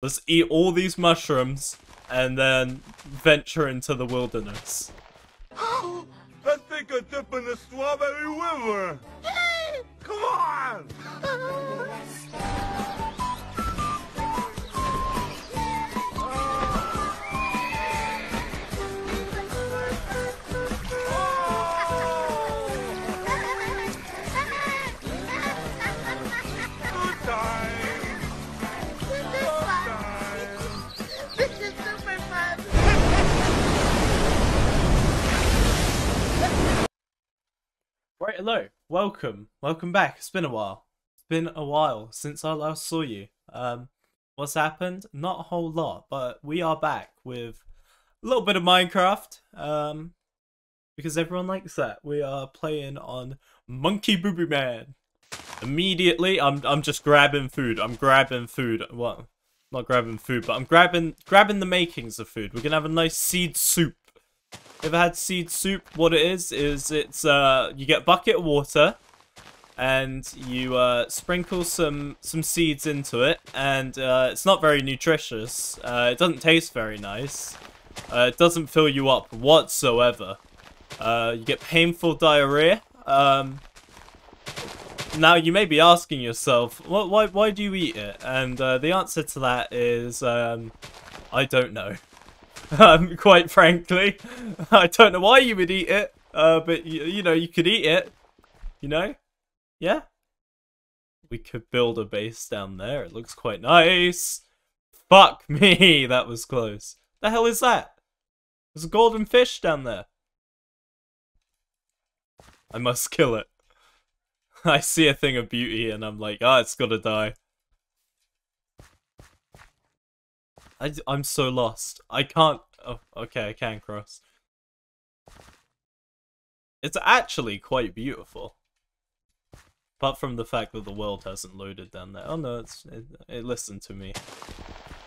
Let's eat all these mushrooms and then venture into the wilderness. Let's take a dip in the strawberry river. Come on! hello. Welcome. Welcome back. It's been a while. It's been a while since I last saw you. Um, what's happened? Not a whole lot, but we are back with a little bit of Minecraft. Um, because everyone likes that. We are playing on Monkey Booby Man. Immediately, I'm I'm just grabbing food. I'm grabbing food. What? Not grabbing food, but I'm grabbing grabbing the makings of food. We're gonna have a nice seed soup. Ever had seed soup? What it is is it's uh you get bucket of water and you uh, sprinkle some some seeds into it, and uh, it's not very nutritious. Uh, it doesn't taste very nice. Uh, it doesn't fill you up whatsoever. Uh, you get painful diarrhea. Um, now you may be asking yourself, "What? Why? Why do you eat it?" And uh, the answer to that is, um, I don't know. Um, quite frankly, I don't know why you would eat it. Uh, but you, you know, you could eat it. You know, yeah. We could build a base down there. It looks quite nice. Fuck me, that was close. The hell is that? There's a golden fish down there. I must kill it. I see a thing of beauty and I'm like, ah, it's gotta die. I, I'm so lost. I can't... Oh, okay, I can cross. It's actually quite beautiful. Apart from the fact that the world hasn't loaded down there. Oh no, it's, it, it listened to me.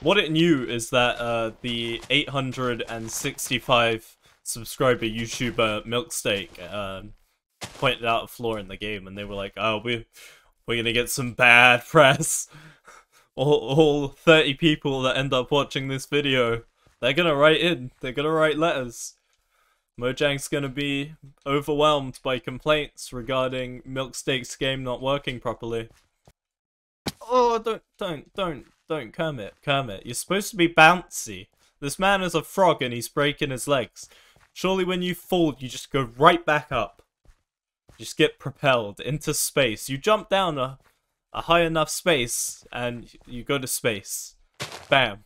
What it knew is that uh, the 865 subscriber YouTuber Milksteak um, pointed out a flaw in the game, and they were like, "Oh, we we're gonna get some bad press. All, all 30 people that end up watching this video, they're gonna write in. They're gonna write letters." Mojang's gonna be overwhelmed by complaints regarding Milksteak's game not working properly. Oh, don't, don't, don't, don't, Kermit, Kermit. You're supposed to be bouncy. This man is a frog and he's breaking his legs. Surely when you fall, you just go right back up. Just get propelled into space. You jump down a, a high enough space and you go to space. Bam.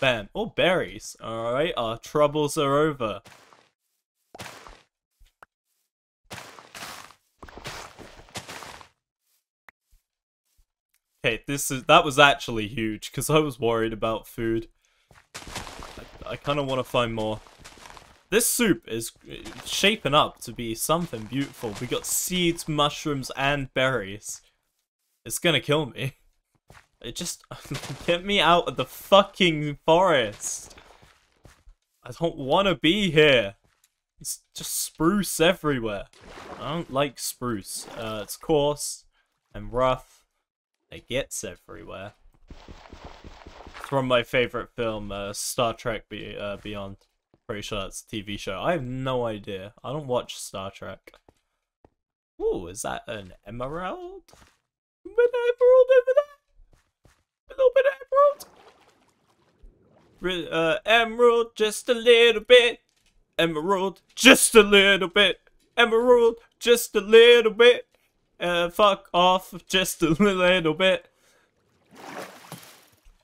Bam. Oh, berries. Alright, our troubles are over. Okay, this is that was actually huge because I was worried about food. I, I kind of want to find more. This soup is shaping up to be something beautiful. We got seeds, mushrooms, and berries. It's gonna kill me. It just get me out of the fucking forest. I don't want to be here. It's just spruce everywhere. I don't like spruce. Uh, it's coarse and rough. It gets everywhere. It's from my favorite film, uh, Star Trek Be uh, Beyond. Pretty sure that's a TV show. I have no idea. I don't watch Star Trek. Ooh, is that an emerald? Emerald over there? A little bit emerald? Uh, emerald, just a little bit. Emerald, just a little bit. Emerald, just a little bit. Uh, fuck off just a little bit.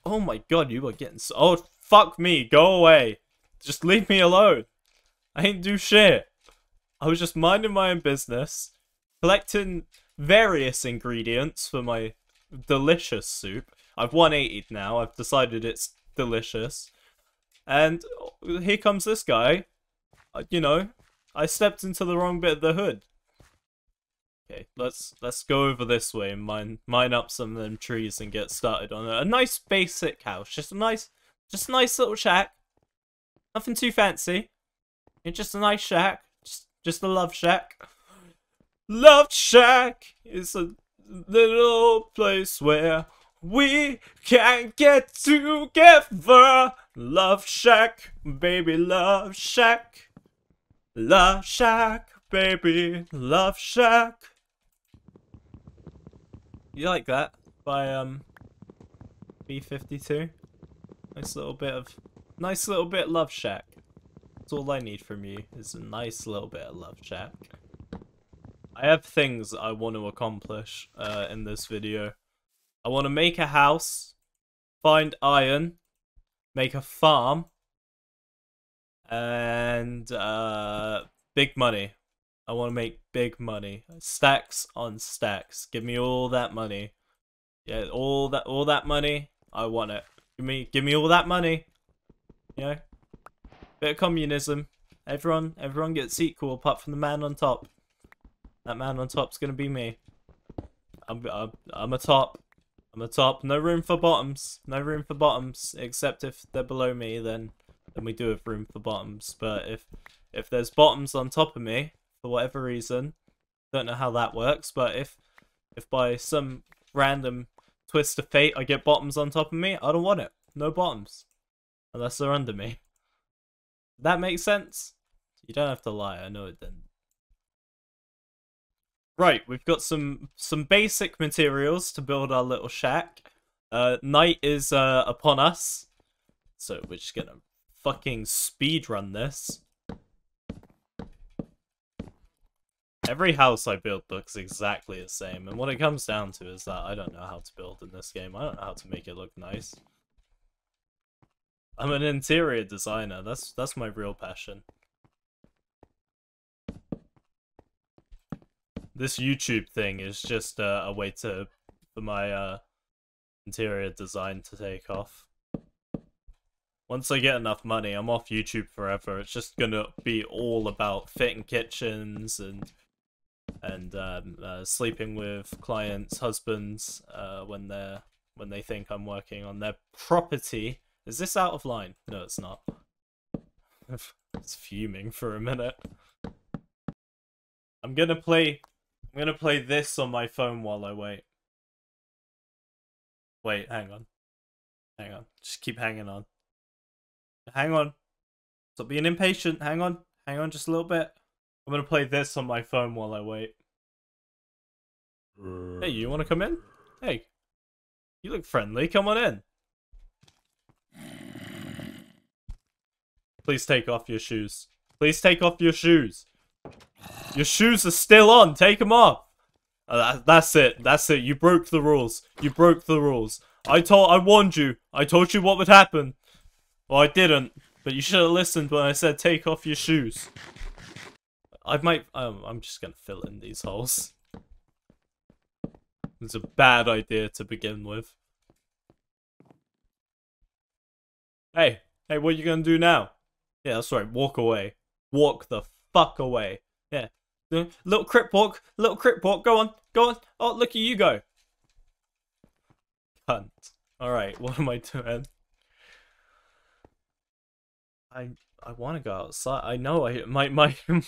Oh my god, you are getting so- Oh, fuck me, go away. Just leave me alone. I ain't do shit. I was just minding my own business, collecting various ingredients for my delicious soup. I've 180 now, I've decided it's delicious. And here comes this guy. Uh, you know, I stepped into the wrong bit of the hood. Okay, let's let's go over this way and mine mine up some of them trees and get started on a, a nice basic house. Just a nice just a nice little shack. Nothing too fancy. It's just a nice shack. Just just a love shack. Love shack is a little place where we can get together. Love Shack, baby, Love Shack. Love Shack, baby, Love Shack. You like that? By, um, B52? Nice little bit of, nice little bit Love Shack. That's all I need from you, is a nice little bit of Love Shack. I have things I want to accomplish uh, in this video. I want to make a house, find iron, make a farm, and uh, big money. I want to make big money, stacks on stacks. Give me all that money. Yeah, all that, all that money. I want it. Give me, give me all that money. You know, bit of communism. Everyone, everyone gets equal apart from the man on top. That man on top's gonna be me. I'm, I'm, I'm a top. I'm a top. No room for bottoms. No room for bottoms. Except if they're below me, then then we do have room for bottoms. But if if there's bottoms on top of me for whatever reason, don't know how that works. But if if by some random twist of fate I get bottoms on top of me, I don't want it. No bottoms, unless they're under me. That makes sense. You don't have to lie. I know it didn't. Right, we've got some some basic materials to build our little shack. Uh, night is uh, upon us, so we're just gonna fucking speed run this. Every house I build looks exactly the same, and what it comes down to is that I don't know how to build in this game. I don't know how to make it look nice. I'm an interior designer. That's that's my real passion. This YouTube thing is just uh, a way to for my uh, interior design to take off. Once I get enough money, I'm off YouTube forever. It's just gonna be all about fitting kitchens and and um, uh, sleeping with clients' husbands uh, when they're when they think I'm working on their property. Is this out of line? No, it's not. it's fuming for a minute. I'm gonna play I'm gonna play this on my phone while I wait. Wait, hang on. Hang on. Just keep hanging on. Hang on. Stop being impatient. Hang on. Hang on just a little bit. I'm gonna play this on my phone while I wait. Hey, you wanna come in? Hey. You look friendly. Come on in. Please take off your shoes. Please take off your shoes. Your shoes are still on. Take them off. Uh, that, that's it. That's it. You broke the rules. You broke the rules. I told. I warned you. I told you what would happen. Well, I didn't. But you should have listened when I said take off your shoes. I might. Um, I'm just gonna fill in these holes. It's a bad idea to begin with. Hey, hey, what are you gonna do now? Yeah, that's right. Walk away. Walk the fuck away. Yeah. Little crip walk, little crip walk. Go on, go on. Oh, look at you go. Cunt. Alright, what am I doing? I I want to go outside. I know I my my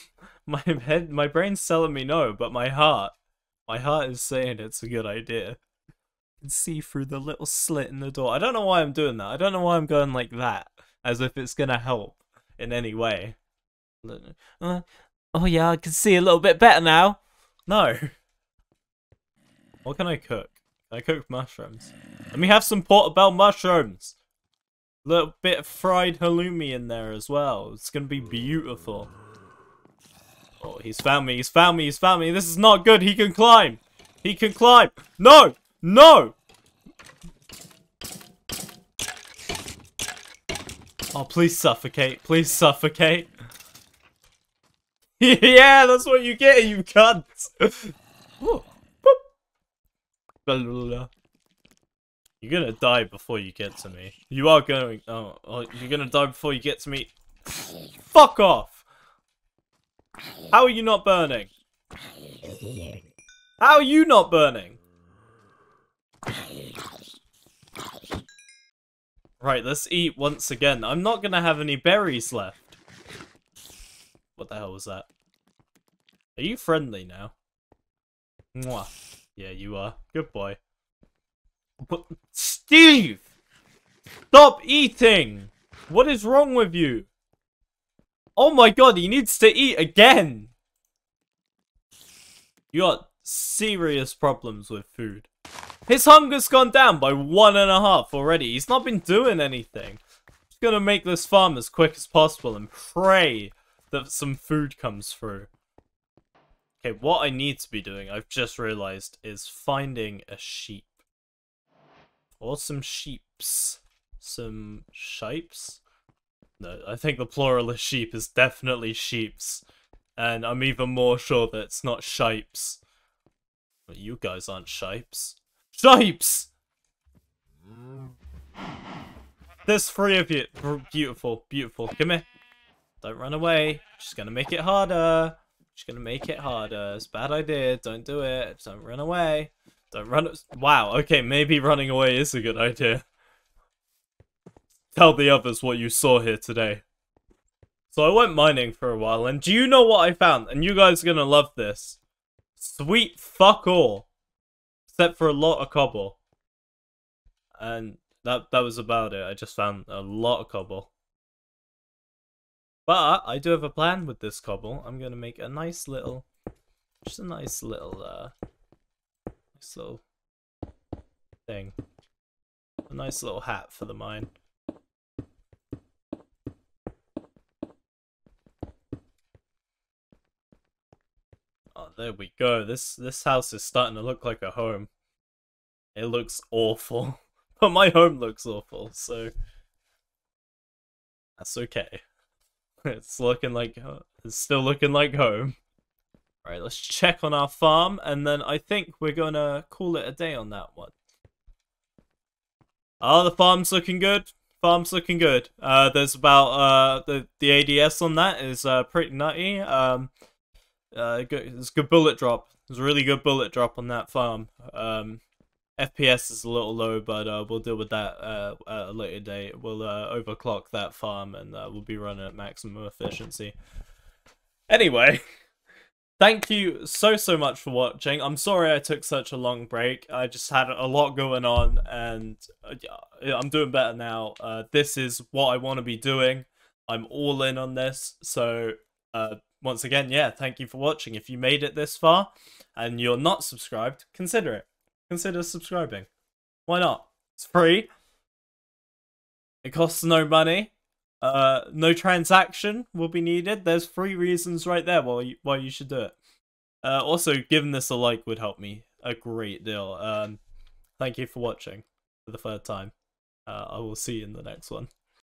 my head my brain's telling me no, but my heart my heart is saying it's a good idea. I can see through the little slit in the door. I don't know why I'm doing that. I don't know why I'm going like that as if it's going to help in any way. Uh, Oh yeah, I can see a little bit better now. No. What can I cook? I cook mushrooms? Let me have some portobello mushrooms. Little bit of fried halloumi in there as well. It's gonna be beautiful. Oh, he's found me, he's found me, he's found me. This is not good. He can climb. He can climb. No! No! Oh, please suffocate. Please suffocate. Yeah, that's what you get, you cunt. You're gonna die before you get to me. You are going. Oh, oh, you're gonna die before you get to me. Fuck off! How are you not burning? How are you not burning? Right, let's eat once again. I'm not gonna have any berries left. What the hell was that? Are you friendly now? Mwah. Yeah, you are. Good boy. But Steve, stop eating. What is wrong with you? Oh my god, he needs to eat again. You got serious problems with food. His hunger's gone down by one and a half already. He's not been doing anything. I'm Just gonna make this farm as quick as possible and pray that some food comes through. Okay, what I need to be doing, I've just realized, is finding a sheep. Or some sheeps. Some shipes? No, I think the plural of sheep is definitely sheeps. And I'm even more sure that it's not shipes. But you guys aren't shipes. Shipes! There's three of you. Beautiful, beautiful. Come here. Don't run away. She's gonna make it harder. She's gonna make it harder. It's a bad idea. Don't do it. Don't run away. Don't run. Wow. Okay, maybe running away is a good idea. Tell the others what you saw here today. So I went mining for a while, and do you know what I found? And you guys are gonna love this. Sweet fuck all. Except for a lot of cobble. And that that was about it. I just found a lot of cobble. But I do have a plan with this cobble. I'm gonna make a nice little, just a nice little, uh, nice little thing, a nice little hat for the mine. Oh, there we go. This this house is starting to look like a home. It looks awful, but my home looks awful, so that's okay. it's looking like uh, it's still looking like home. All right, let's check on our farm, and then I think we're gonna call it a day on that one. Oh, the farm's looking good. Farm's looking good. Uh, there's about uh the the ADS on that is uh pretty nutty. Um, uh, good, it's good bullet drop. There's a really good bullet drop on that farm. Um, FPS is a little low, but uh, we'll deal with that uh, at a later date. We'll uh, overclock that farm and uh, we'll be running at maximum efficiency. Anyway, thank you so, so much for watching. I'm sorry I took such a long break. I just had a lot going on and uh, I'm doing better now. Uh, this is what I want to be doing. I'm all in on this. So, once again, yeah, thank you for watching. If you made it this far and you're not subscribed, consider it consider subscribing. Why not? It's free. It costs no money. Uh, no transaction will be needed. There's three reasons right there why you, why you should do it. Uh, also, giving this a like would help me a great deal. Um, thank you for watching for the third time. Uh, I will see you in the next one.